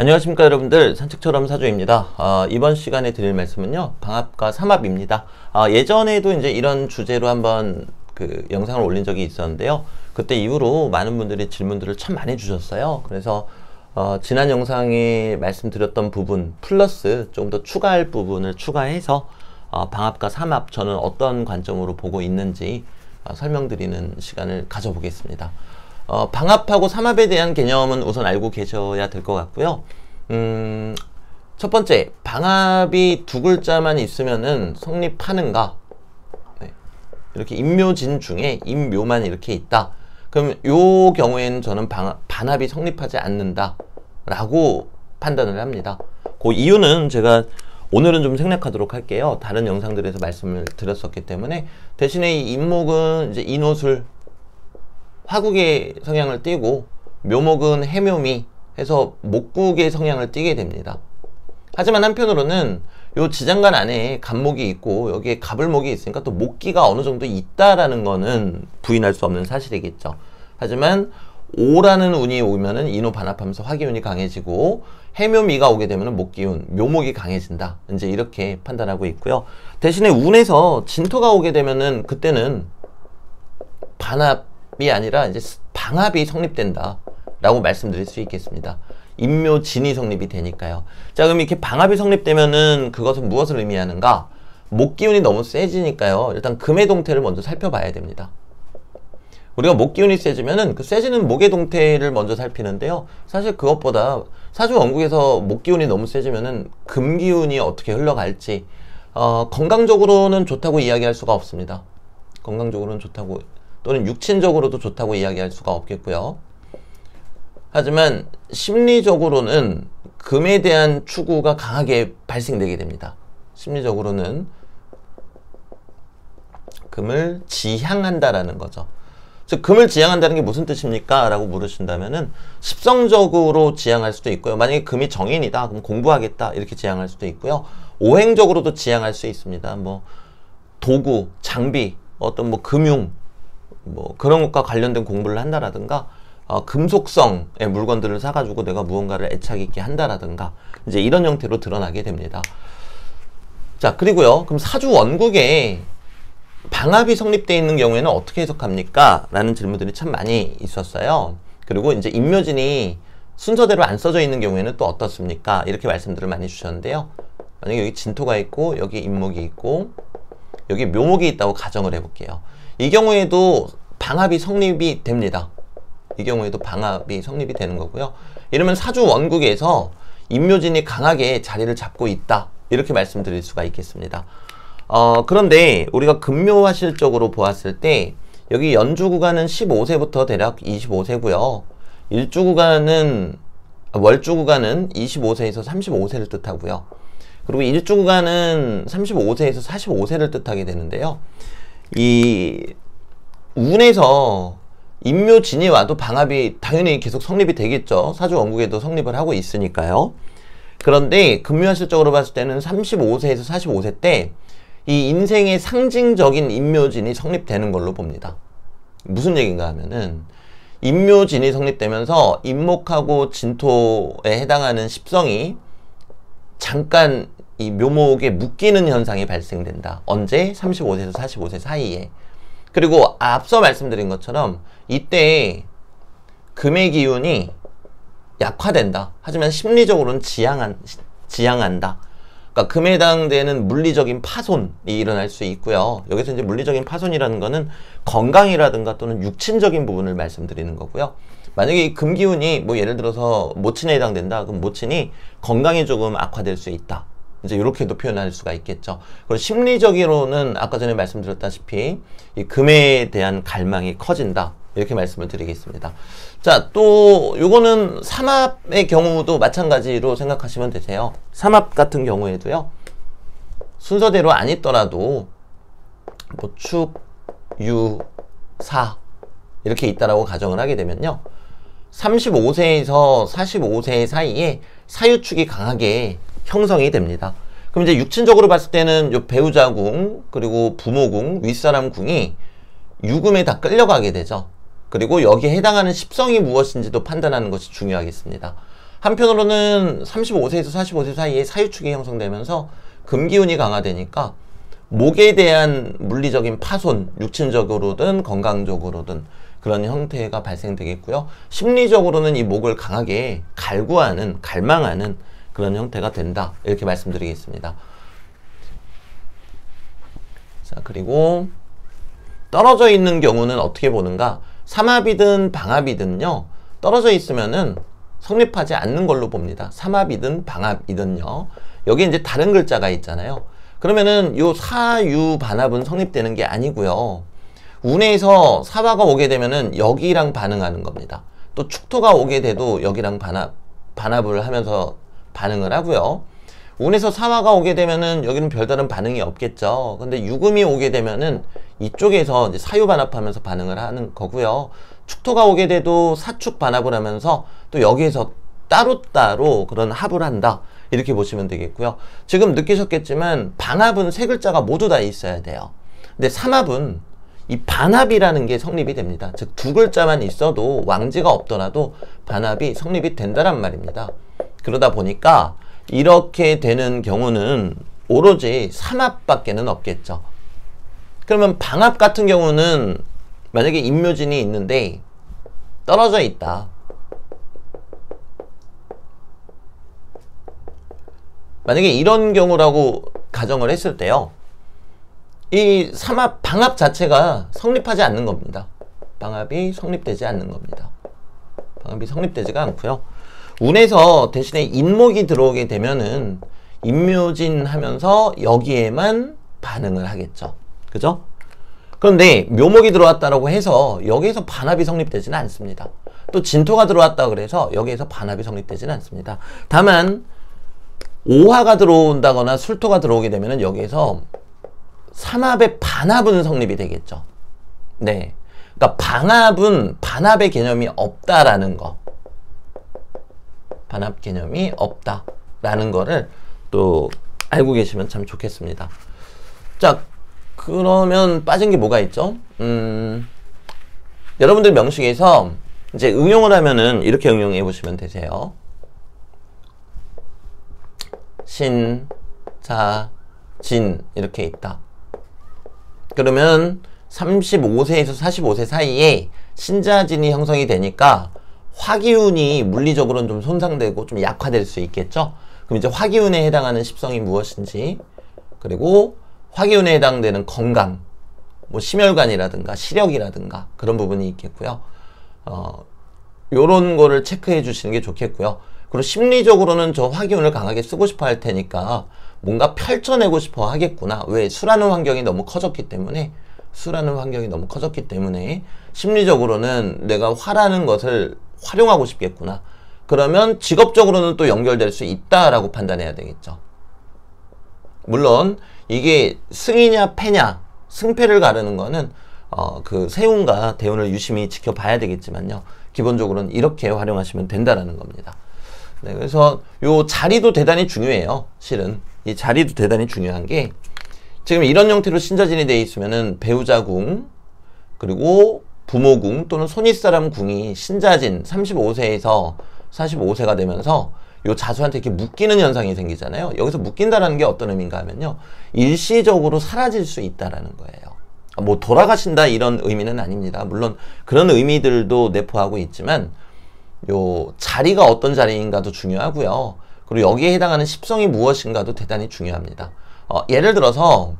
안녕하십니까 여러분들. 산책처럼 사주입니다. 어, 이번 시간에 드릴 말씀은요 방합과 삼합입니다. 어, 예전에도 이제 이런 주제로 한번 그 영상을 올린 적이 있었는데요. 그때 이후로 많은 분들이 질문들을 참 많이 주셨어요. 그래서 어, 지난 영상에 말씀드렸던 부분 플러스 좀 더 추가할 부분을 추가해서 어, 방합과 삼합 저는 어떤 관점으로 보고 있는지 어, 설명드리는 시간을 가져보겠습니다 어, 방합하고 삼합에 대한 개념은 우선 알고 계셔야 될 것 같고요. 음, 첫 번째, 방합이 두 글자만 있으면은 성립하는가? 네. 이렇게 임묘진 중에 임묘만 이렇게 있다. 그럼 요 경우에는 저는 방, 반합이 성립하지 않는다. 라고 판단을 합니다. 그 이유는 제가 오늘은 좀 생략하도록 할게요. 다른 영상들에서 말씀을 드렸었기 때문에 대신에 이 임목은 이제 인호술 화국의 성향을 띠고 묘목은 해묘미 해서 목국의 성향을 띠게 됩니다. 하지만 한편으로는 요 지장간 안에 간목이 있고 여기에 가불목이 있으니까 또 목기가 어느 정도 있다라는 거는 부인할 수 없는 사실이겠죠. 하지만 오라는 운이 오면은 인호 반합하면서 화기운이 강해지고 해묘미가 오게 되면은 목기운, 묘목이 강해진다. 이제 이렇게 판단하고 있고요. 대신에 운에서 진토가 오게 되면은 그때는 반합 이 아니라 이제 방합이 성립된다. 라고 말씀드릴 수 있겠습니다. 임묘진이 성립이 되니까요. 자, 그럼 이렇게 방합이 성립되면은 그것은 무엇을 의미하는가? 목 기운이 너무 세지니까요. 일단 금의 동태를 먼저 살펴봐야 됩니다. 우리가 목 기운이 세지면은 그 세지는 목의 동태를 먼저 살피는데요. 사실 그것보다 사주 원국에서 목 기운이 너무 세지면은 금 기운이 어떻게 흘러갈지 어, 건강적으로는 좋다고 이야기할 수가 없습니다. 건강적으로는 좋다고 또는 육친적으로도 좋다고 이야기할 수가 없겠고요. 하지만 심리적으로는 금에 대한 추구가 강하게 발생되게 됩니다. 심리적으로는 금을 지향한다라는 거죠. 즉 금을 지향한다는 게 무슨 뜻입니까? 라고 물으신다면은 십성적으로 지향할 수도 있고요. 만약에 금이 정인이다. 그럼 공부하겠다. 이렇게 지향할 수도 있고요. 오행적으로도 지향할 수 있습니다. 뭐 도구, 장비, 어떤 뭐 금융 뭐 그런 것과 관련된 공부를 한다라든가 어, 금속성의 물건들을 사가지고 내가 무언가를 애착 있게 한다라든가 이제 이런 형태로 드러나게 됩니다. 자 그리고요 그럼 사주 원국에 방합이 성립되어 있는 경우에는 어떻게 해석합니까? 라는 질문들이 참 많이 있었어요. 그리고 이제 임묘진이 순서대로 안 써져 있는 경우에는 또 어떻습니까? 이렇게 말씀들을 많이 주셨는데요. 만약에 여기 진토가 있고 여기 임목이 있고 여기 묘목이 있다고 가정을 해볼게요. 이 경우에도 방합이 성립이 됩니다. 이 경우에도 방합이 성립이 되는 거고요. 이러면 사주 원국에서 임묘진이 강하게 자리를 잡고 있다. 이렇게 말씀드릴 수가 있겠습니다. 어, 그런데 우리가 금묘화 실적으로 보았을 때 여기 연주 구간은 15세부터 대략 25세고요. 일주 구간은 월주 구간은 25세에서 35세를 뜻하고요. 그리고 일주 구간은 35세에서 45세를 뜻하게 되는데요. 이 운에서 임묘진이 와도 방합이 당연히 계속 성립이 되겠죠. 사주 원국에도 성립을 하고 있으니까요. 그런데 금묘실적으로 봤을 때는 35세에서 45세 때 이 인생의 상징적인 임묘진이 성립되는 걸로 봅니다. 무슨 얘기인가 하면은 임묘진이 성립되면서 임목하고 진토에 해당하는 십성이 잠깐 이 묘목에 묶이는 현상이 발생된다. 언제? 35세에서 45세 사이에. 그리고 앞서 말씀드린 것처럼 이때 금의 기운이 약화된다. 하지만 심리적으로는 지향한, 지향한다. 그러니까 금에 해당되는 물리적인 파손이 일어날 수 있고요. 여기서 이제 물리적인 파손이라는 거는 건강이라든가 또는 육친적인 부분을 말씀드리는 거고요. 만약에 이 금기운이 뭐 예를 들어서 모친에 해당된다. 그럼 모친이 건강이 조금 악화될 수 있다. 이제 이렇게도 표현할 수가 있겠죠. 그리고 심리적으로는 아까 전에 말씀드렸다시피 이 금에 대한 갈망이 커진다. 이렇게 말씀을 드리겠습니다. 자, 또 요거는 삼합의 경우도 마찬가지로 생각하시면 되세요. 삼합 같은 경우에도요. 순서대로 안 있더라도 뭐 축, 유, 사 이렇게 있다라고 가정을 하게 되면요. 35세에서 45세 사이에 사유축이 강하게 형성이 됩니다. 그럼 이제 육친적으로 봤을 때는 요 배우자궁 그리고 부모궁 윗사람궁이 유금에 다 끌려가게 되죠. 그리고 여기에 해당하는 십성이 무엇인지도 판단하는 것이 중요하겠습니다. 한편으로는 35세에서 45세 사이에 사유축이 형성되면서 금기운이 강화되니까 목에 대한 물리적인 파손, 육친적으로든 건강적으로든 그런 형태가 발생되겠고요. 심리적으로는 이 목을 강하게 갈구하는, 갈망하는 그런 형태가 된다. 이렇게 말씀드리겠습니다. 자, 그리고 떨어져 있는 경우는 어떻게 보는가? 삼합이든 방합이든요. 떨어져 있으면은 성립하지 않는 걸로 봅니다. 삼합이든 방합이든요. 여기 이제 다른 글자가 있잖아요. 그러면은 요 사유 반합은 성립되는 게 아니고요. 운에서 사화가 오게 되면은 여기랑 반응하는 겁니다. 또 축토가 오게 돼도 여기랑 반합, 반합을 하면서 반응을 하고요. 운에서 사화가 오게 되면은 여기는 별다른 반응이 없겠죠. 근데 유금이 오게 되면은 이쪽에서 사유 반합하면서 반응을 하는 거고요. 축토가 오게 돼도 사축 반합을 하면서 또 여기에서 따로따로 그런 합을 한다. 이렇게 보시면 되겠고요. 지금 느끼셨겠지만 반합은 세 글자가 모두 다 있어야 돼요. 근데 삼합은 이 반합이라는 게 성립이 됩니다. 즉 두 글자만 있어도 왕지가 없더라도 반합이 성립이 된다란 말입니다. 그러다 보니까 이렇게 되는 경우는 오로지 삼합밖에는 없겠죠. 그러면 방합 같은 경우는 만약에 임묘진이 있는데 떨어져 있다. 만약에 이런 경우라고 가정을 했을 때요. 이 삼합, 방합 자체가 성립하지 않는 겁니다. 방합이 성립되지 않는 겁니다. 방합이 성립되지가 않고요. 운에서 대신에 인목이 들어오게 되면은 임묘진 하면서 여기에만 반응을 하겠죠. 그죠? 그런데 묘목이 들어왔다라고 해서 여기에서 반합이 성립되지는 않습니다. 또 진토가 들어왔다 그래서 여기에서 반합이 성립되지는 않습니다. 다만 오화가 들어온다거나 술토가 들어오게 되면 여기에서 삼합의 반합은 성립이 되겠죠. 네. 그러니까 반합은 반합의 개념이 없다라는 거. 반합 개념이 없다라는 거를 또 알고 계시면 참 좋겠습니다. 자, 그러면 빠진 게 뭐가 있죠? 음, 여러분들 명식에서 이제 응용을 하면은 이렇게 응용해 보시면 되세요. 신, 자, 진 이렇게 있다. 그러면 35세에서 45세 사이에 신자진이 형성이 되니까 화기운이 물리적으로는 좀 손상되고 좀 약화될 수 있겠죠. 그럼 이제 화기운에 해당하는 십성이 무엇인지 그리고 화기운에 해당되는 건강 뭐 심혈관이라든가 시력이라든가 그런 부분이 있겠고요. 어, 요런 거를 체크해 주시는 게 좋겠고요. 그리고 심리적으로는 저 화기운을 강하게 쓰고 싶어 할 테니까 뭔가 펼쳐내고 싶어 하겠구나. 왜? 수라는 환경이 너무 커졌기 때문에 수라는 환경이 너무 커졌기 때문에 심리적으로는 내가 화라는 것을 활용하고 싶겠구나. 그러면 직업적으로는 또 연결될 수 있다라고 판단해야 되겠죠. 물론 이게 승이냐 패냐 승패를 가르는 거는 어, 그 세운과 대운을 유심히 지켜봐야 되겠지만요. 기본적으로는 이렇게 활용하시면 된다라는 겁니다. 네, 그래서 요 자리도 대단히 중요해요. 실은 이 자리도 대단히 중요한 게 지금 이런 형태로 신자진이 돼 있으면은 배우자 궁 그리고 부모궁 또는 손윗사람 궁이 신자진 35세에서 45세가 되면서 요 자수한테 이렇게 묶이는 현상이 생기잖아요. 여기서 묶인다라는 게 어떤 의미인가 하면요. 일시적으로 사라질 수 있다라는 거예요. 뭐 돌아가신다 이런 의미는 아닙니다. 물론 그런 의미들도 내포하고 있지만 요 자리가 어떤 자리인가도 중요하고요. 그리고 여기에 해당하는 십성이 무엇인가도 대단히 중요합니다. 어, 예를 들어서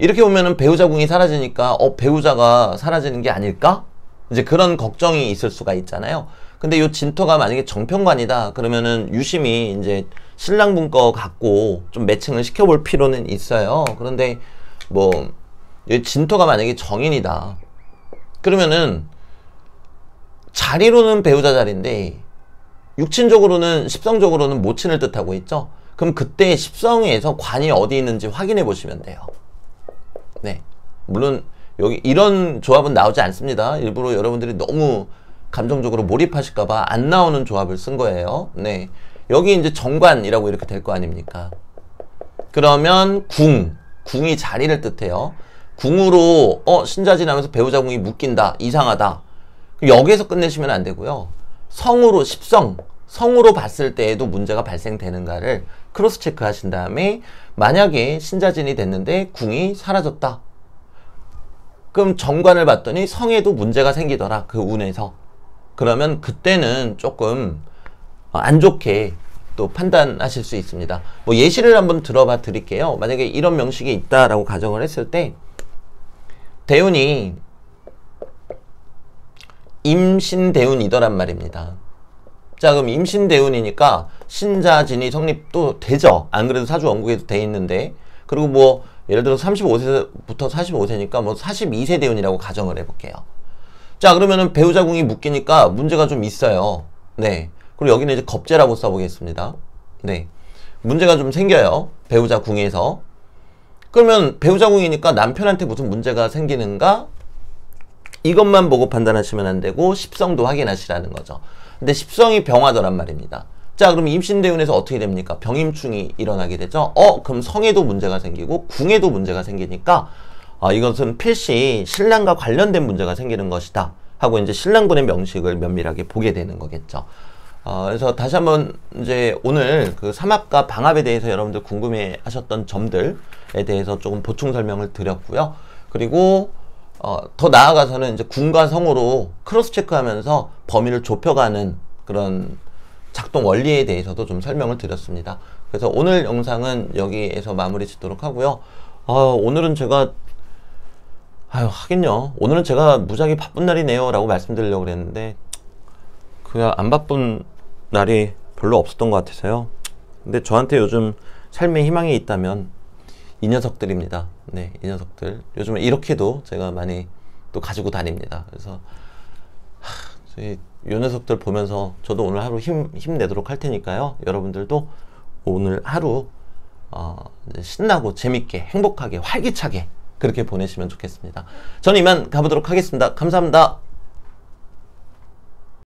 이렇게 보면은 배우자 궁이 사라지니까 어 배우자가 사라지는 게 아닐까? 이제 그런 걱정이 있을 수가 있잖아요. 근데 요 진토가 만약에 정평관이다 그러면은 유심히 이제 신랑 분 거 갖고 좀 매칭을 시켜볼 필요는 있어요. 그런데 뭐 진토가 만약에 정인이다 그러면은 자리로는 배우자 자리인데 육친적으로는 십성적으로는 모친을 뜻하고 있죠. 그럼 그때 십성에서 관이 어디 있는지 확인해 보시면 돼요. 네. 물론 여기 이런 조합은 나오지 않습니다. 일부러 여러분들이 너무 감정적으로 몰입하실까봐 안 나오는 조합을 쓴 거예요. 네. 여기 이제 정관이라고 이렇게 될 거 아닙니까? 그러면 궁. 궁이 자리를 뜻해요. 궁으로 어 신자진 하면서 배우자 궁이 묶인다. 이상하다. 여기에서 끝내시면 안 되고요. 성으로 십성, 성으로 봤을 때에도 문제가 발생되는가를 cross check 하신 다음에 만약에 신자진이 됐는데 궁이 사라졌다. 그럼 정관을 봤더니 성에도 문제가 생기더라. 그 운에서. 그러면 그때는 조금 안 좋게 또 판단하실 수 있습니다. 뭐 예시를 한번 들어봐 드릴게요. 만약에 이런 명식이 있다라고 가정을 했을 때 대운이 임신 대운이더란 말입니다. 자 그럼 임신대운이니까 신자진이 성립도 되죠. 안 그래도 사주 원국에도 돼 있는데 그리고 뭐 예를 들어 35세부터 45세니까 뭐 42세 대운이라고 가정을 해볼게요. 자 그러면은 배우자 궁이 묶이니까 문제가 좀 있어요. 네. 그리고 여기는 이제 겁재라고 써보겠습니다. 네. 문제가 좀 생겨요. 배우자 궁에서. 그러면 배우자 궁이니까 남편한테 무슨 문제가 생기는가? 이것만 보고 판단하시면 안 되고 십성도 확인하시라는 거죠. 근데 십성이 병화더란 말입니다. 자, 그럼 임신대운에서 어떻게 됩니까? 병임충이 일어나게 되죠. 어, 그럼 성에도 문제가 생기고 궁에도 문제가 생기니까 아, 이것은 필시 신랑과 관련된 문제가 생기는 것이다. 하고 이제 신랑분의 명식을 면밀하게 보게 되는 거겠죠. 어, 그래서 다시 한번 이제 오늘 그 삼합과 방합에 대해서 여러분들 궁금해 하셨던 점들에 대해서 조금 보충 설명을 드렸고요. 그리고 어, 더 나아가서는 이제 궁과 성으로 cross check하면서 범위를 좁혀가는 그런 작동 원리에 대해서도 좀 설명을 드렸습니다. 그래서 오늘 영상은 여기에서 마무리 짓도록 하고요. 어, 오늘은 제가 아유 하긴요. 오늘은 제가 무지하게 바쁜 날이네요 라고 말씀드리려고 그랬는데 그냥 안 바쁜 날이 별로 없었던 것 같아서요. 근데 저한테 요즘 삶의 희망이 있다면 이 녀석들입니다. 네, 이 녀석들. 요즘에 이렇게도 제가 많이 또 가지고 다닙니다. 그래서 하, 이 녀석들 보면서 저도 오늘 하루 힘, 힘내도록 할 테니까요. 여러분들도 오늘 하루 어, 신나고 재밌게 행복하게 활기차게 그렇게 보내시면 좋겠습니다. 저는 이만 가보도록 하겠습니다. 감사합니다.